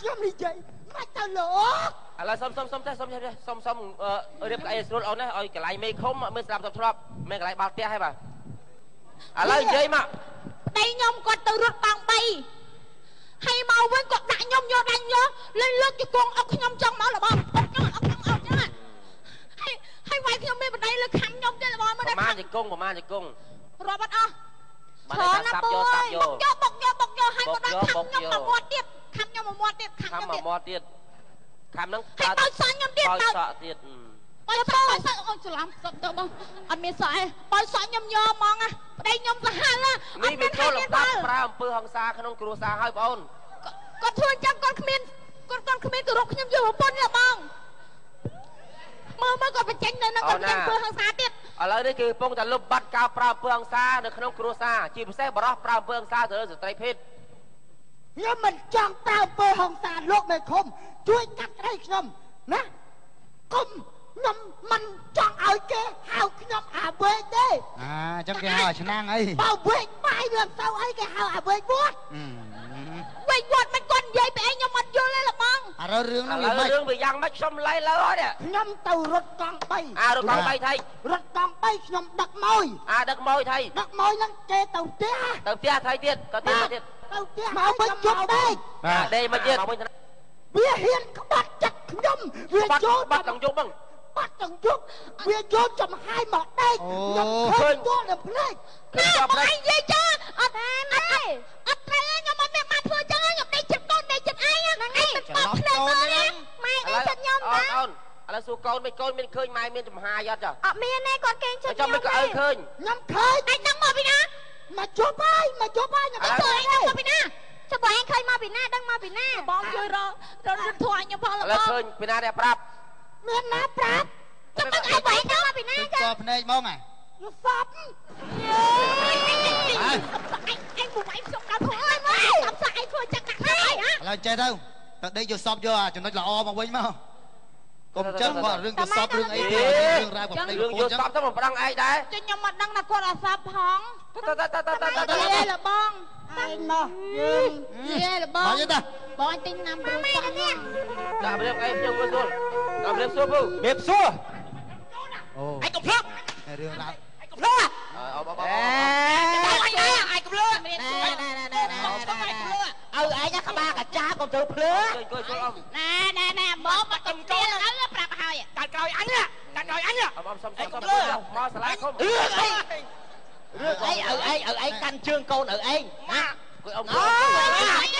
ខ្ញុំនិយាយមិនទៅលោកឥឡូវសុំសុំសុំទេសុំទេសុំសុំអឺរៀបកៅអីស្រួលអូនណាឲ្យកន្លែងមេឃុំមើលស្ដាប់ស្ដាប់ធ្លាប់មានកន្លែងបាល់ផ្ទះហើយបាទឥឡូវនិយាយមកប្តីខ្ញុំគាត់ទៅរត់បាំង3ហើយមកវិញគាត់ដាក់ខ្ញុំយកដាញ់យកលេងលើកជង្គង់អុកខ្ញុំចង់មករបស់អុកខ្ញុំអុកខ្ញុំអុកចឹងហើយហើយវាយខ្ញុំមានប្តីលើខំខ្ញុំទៀតរបស់មើលប្រតែមាណជង្គង់ប្រមាណជង្គង់រាប់អត់អស់បានតែសាប់យកសាប់យកបុកយកបុកយកបុកយកហើយគាត់ដាក់ខំបុកខ្ញុំយកមកមាត់ ទៀតខំខ្ញុំមកមាត់ទៀតខំខំខ្ញុំមកទៀតមាត់ទៀតខំហ្នឹងហើយបោចសក់ខ្ញុំទៀតបោចបោចសក់ទៀតអឺបោចសក់បោចសក់អូនច្រឡំសក់ទៅបងអត់មានសក់ឯងបោចសក់ខ្ញុំយកហ្មងណាប្តីខ្ញុំសាហាវណាអនេះត់វាមានចូលលំដាប់ប្រើប្រើអំពើហិង្សាក្នុងគ្រួសារហើយបងអូនគាត់ធ្វើអញ្ចឹងគាត់គ្មានគាត់គាត់គ្មានគោរពខ្ញុំយកប្រពន្ធទេបងមើលមើលគាត់បញ្ចេញនៅនឹងគាត់បញ្ចេញធ្វើហិង្សាទៀតឥឡូវនេះគឺកំពុងតែលុបបាត់ការប្រើអំពើហិង្សានៅក្នុងគ្រួសារជាពិសេសបរិះប្រើអំពើហិង្សាទៅលើស្ត្រីភេទ ខ្ញុំមិនចង់ប្រើអំពើហិង្សាលោកមេឃុំជួយកាត់ក្តីខ្ញុំណាកុំខ្ញុំមិនចង់ឲ្យគេហៅខ្ញុំអាវេកទេអាអញ្ចឹងគេហៅអាឆ្នាំងអីបើវេកបាយវាមិនទៅអីគេហៅអាវេកវត្តអឺវិញវត្តមិនគាត់និយាយពីអីខ្ញុំអត់យល់ទេល្បងឥឡូវរឿងឥហ្នឹងឡូវាវមិនរឿងវាយ៉ាងម៉េចខ្ញុំឡៃលើហើយនេះខ្ញុំទៅរត់កង់3អារកងបីថៃរត់កង់3ខ្ញុំដឹកម៉ួយអាដឹកម៉ួយថៃដឹកម៉ួយហ្នឹងគេទៅផ្ទះទៅផ្ទះថៃទៀតទៅទៀតទៅទៀត ទៅផ្ទះមកវិញជប់ដេកបាអាទដេកមកទៀតមកវិញវាហ៊ានក្បត់ចិត្តខ្ញុំវាបាត់ចូលបាត់ឡើងយប់ហ្នឹងបាត់ទាំងយប់វាចូលចំហាយមកដេកខ្ញុំឃើញទល់តែភ្នែកគឺណាជាប់បងផ្លេចឯងនិយាយចាអត់ទេអត់ត្រូវខ្ញុំអត់មានបានធ្វើចឹងខ្ញុំដេកចិត្តកូនដេកចិត្តឯងហ្នឹងឯងមិនបោកភ្នែកមើលណាម៉ែឥដេឡូកវចិត្តខ្ញុំអូតានអូនឥឡូវសួរកូនមិនកូនមានឃើញម៉ែមានចំហាយអត់ចាអត់មានទេគាត់គេងចិត្តចាំមិនក៏ឲ្យឃើញខ្ញុំឃើញឯងដឹងមកពីណា មកជប់ហើយមកជប់ហើយខ្ញុំទៅឃើឯញងដឹងមកពីណាចុះបងឯងឃើញមកពីណាដឹងមកពីណាបងជួយរករត់ធួខ្ញុំផងឥល្ឡូវបងឃើញពីណាដែរប្រាប់មានណាប្រាប់ចាំដឹងឲ្យបងឯងដឹងមកពីណាឃើញចាតភ្នែកហ្មងហ៎យសពអឯងពុំឯងខ្ញុំដល់ធួហើយមកតាមសាឯងធ្វើចឹងដាក់ហើយហ៎ឥឡូវចេះទៅទៅដេកយកសពយកអាចំណុចល្អមកវិញមក កុំចឹងគាត់រឿងទៅសពរឿងអីទេរឿងរ៉ាវកំភ្លេចរឿងយកសពទៅមិនប្រឹងឯងដែរចុះខ្ញុំមកដឹងថាគាត់អាសពផងតតតតតតយាយលបងឯងមកយើងយាយលបងមកយតាបងទិញណាំព្រោះសោះតាប្រៀបឯងខ្ញុំមកទួលតាប្រៀបសួរពូប្រៀបសួរអូឯងកំភ្លើករឿងរ៉ាវឯងកំភ្លើកអើបបបអេឯងកំភ្លើកណែណែណែណែណែឲ្យឯងក្បាលកាចាកុំធ្វើភ្លើកណែណែណែបងមកកំភ្លើក យអញកាត់ក្រោយអញអមអមសុំសុំសុំមកសាលាគុំអឺអីរឿងអីឲ្យឯងឲ្យឯងកាន់ជើងកូនឲ្យឯងណាគួយអមអូយ